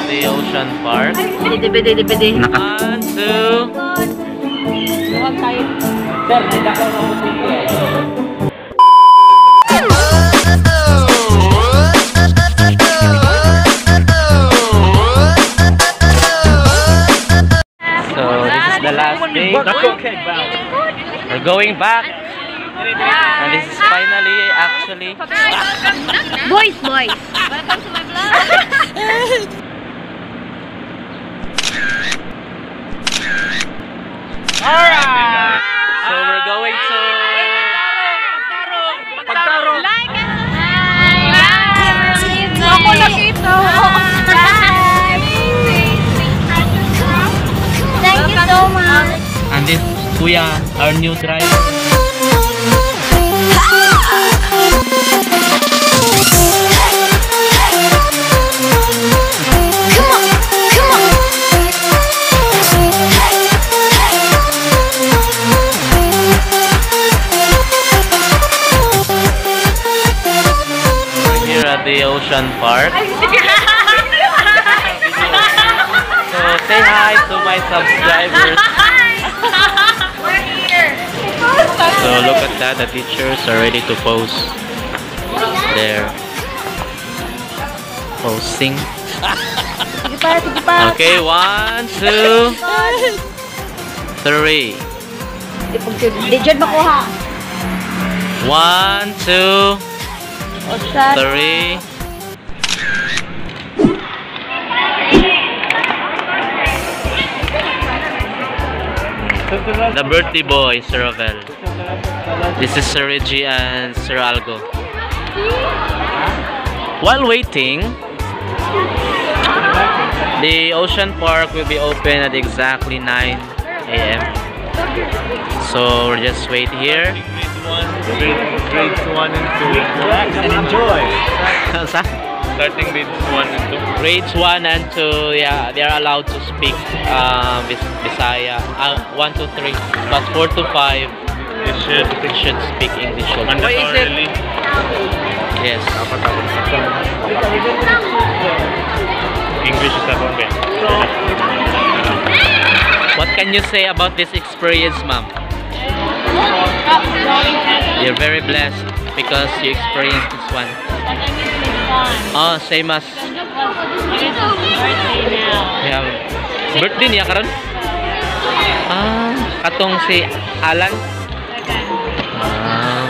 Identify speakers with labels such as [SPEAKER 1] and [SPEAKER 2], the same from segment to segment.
[SPEAKER 1] at the Ocean Park.
[SPEAKER 2] Bidi, bidi, bidi, bidi.
[SPEAKER 1] One, two.
[SPEAKER 2] Huwag tayo.
[SPEAKER 1] Sir, hindi ako mabuti So, this is the last day. We're going back. And this is finally, actually,
[SPEAKER 2] Boys, boys. Welcome to my vlog.
[SPEAKER 1] so we're going to Pagtarong.
[SPEAKER 2] Like and subscribe. Ako nakita. Thank you so much.
[SPEAKER 1] And this, Kuya, our new driver. Ocean Park. So say hi to my subscribers. So look at that, the teachers are ready to pose. There.
[SPEAKER 2] Pa.
[SPEAKER 1] Okay, one, two, three.
[SPEAKER 2] Di dyan makuha.
[SPEAKER 1] One, two, three. The birthday boy, Sir Ravel. This is Sir Reggie and Sir Algo. While waiting, the Ocean Park will be open at exactly 9 a.m. So we'll just wait here.
[SPEAKER 3] Grades 1 and 2. Relax and enjoy.
[SPEAKER 1] Sa-
[SPEAKER 3] Starting grades 1 and 2.
[SPEAKER 1] Grades 1 and 2, yeah, they are allowed to speak uh, Vis- Bisaya. Uh, 1 to 3. But 4 to 5,
[SPEAKER 3] They should.
[SPEAKER 1] they should speak English also.
[SPEAKER 3] Mandatorily.
[SPEAKER 1] Yes.
[SPEAKER 3] English is a bombe.
[SPEAKER 1] What can you say about this experience, ma'am? You're very blessed because you experienced this one. Oh, same as yeah. Birthday niya karon? Ah, katong si Alan. Ah.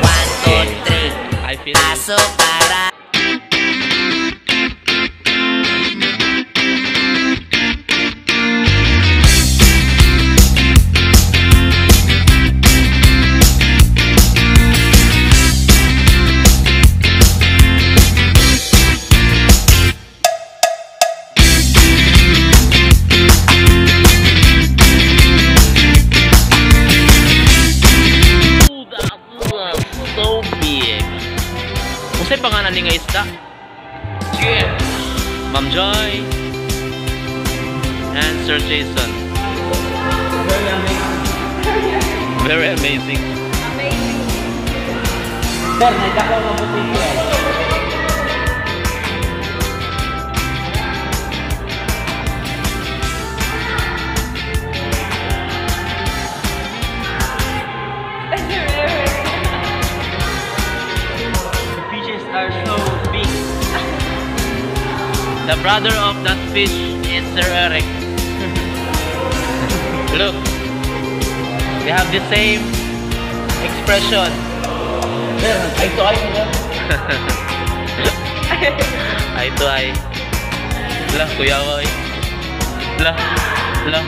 [SPEAKER 4] One, two, three.
[SPEAKER 1] I feel
[SPEAKER 4] Paso para
[SPEAKER 1] Cheers! Mom Joy and Sir Jason. Very amazing. Very amazing. Amazing. Brother of that fish is Sir Eric. Look, they have the same expression. Eye to eye Eye to eye. Lah, kuya ko eh. Lah, lah,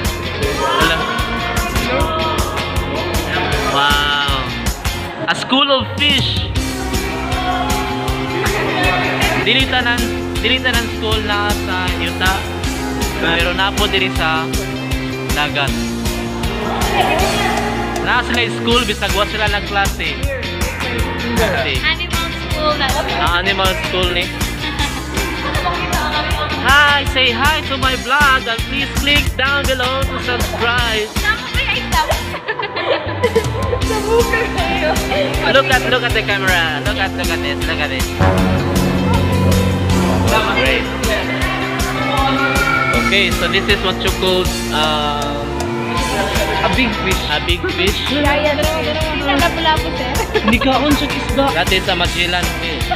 [SPEAKER 1] lah. Wow. A school of fish. Dili tanan, dili tanan school na sa yuta. Pero napo diri sa dagat. Na sila school bisag wa sila nag klase.
[SPEAKER 2] Animal school na.
[SPEAKER 1] Ang animal school ni. Hi, say hi to my vlog and please click down below to subscribe. Look at look at the camera. Look at look at this. Look at this. Great. Okay, so this is what you call um,
[SPEAKER 3] A big fish.
[SPEAKER 1] a big fish.
[SPEAKER 2] Giant fish. Nagapula po, sir.
[SPEAKER 3] Hindi ka on sa kisda.
[SPEAKER 1] That is a Magellan fish.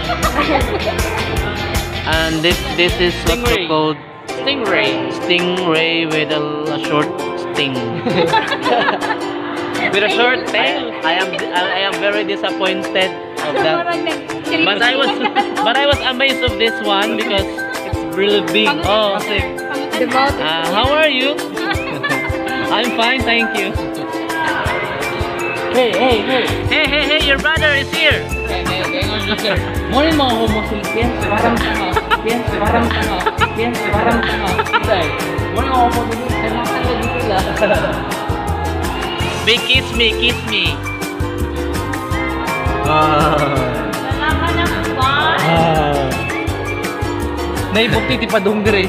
[SPEAKER 1] And this this is what you call
[SPEAKER 3] Stingray.
[SPEAKER 1] stingray with a, a short sting.
[SPEAKER 3] With a short tail.
[SPEAKER 1] I am I am very disappointed of that. But I was but I was amazed of this one because
[SPEAKER 3] it's really big.
[SPEAKER 1] Oh, uh, how are you? I'm fine, thank you.
[SPEAKER 3] Hey, hey, hey.
[SPEAKER 1] Hey, hey, hey, your brother is here. Hey, hey, hey, your sister.
[SPEAKER 3] Morning mo ako mo silpien, sebarang tanga. Silpien, sebarang tanga. Silpien, sebarang tanga. Itay. Morning mo ako mo silpien, sebarang tanga dito lang.
[SPEAKER 1] May kiss me, kiss me.
[SPEAKER 3] Naibukti ti padung dire.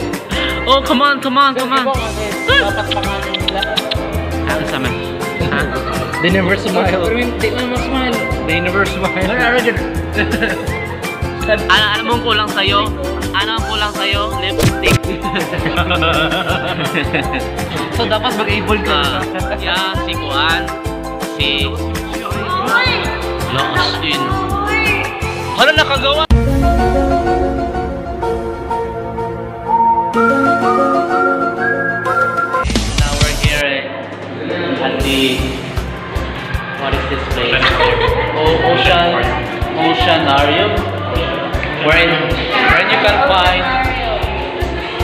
[SPEAKER 1] Oh, come on, come on, come on.
[SPEAKER 3] Dapat pangalan nila.
[SPEAKER 1] Ano sa man?
[SPEAKER 3] They never smile. Na mo smile. They never smile.
[SPEAKER 1] Ano, ano mong kulang sa'yo? Ano ang kulang sa'yo? Lipstick.
[SPEAKER 3] so dapat mag-able ka.
[SPEAKER 1] Ah, yeah, si Kuan. Si Lost in. Hala, nakagawa! Where where you can find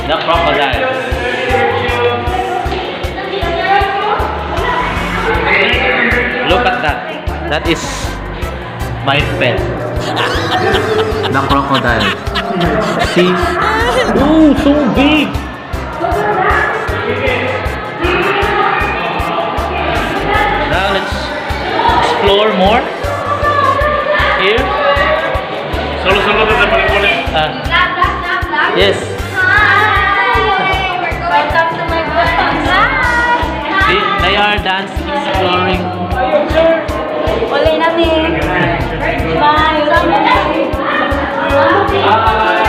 [SPEAKER 1] the crocodiles. Look at that. That is my pet. the crocodile. See? Oh, so big! Now let's explore more. Yes.
[SPEAKER 2] Welcome to my vlog.
[SPEAKER 1] See, they are dance exploring.
[SPEAKER 2] Uli namin. Bye.
[SPEAKER 3] Hi.